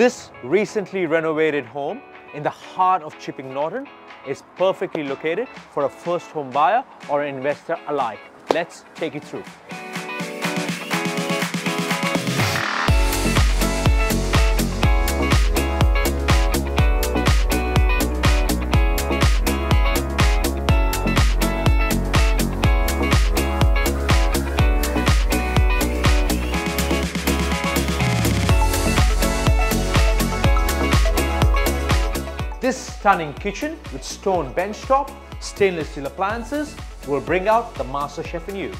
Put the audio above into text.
This recently renovated home in the heart of Chipping Norton is perfectly located for a first home buyer or an investor alike. Let's take it through. This stunning kitchen with stone benchtop, stainless steel appliances will bring out the master chef in you.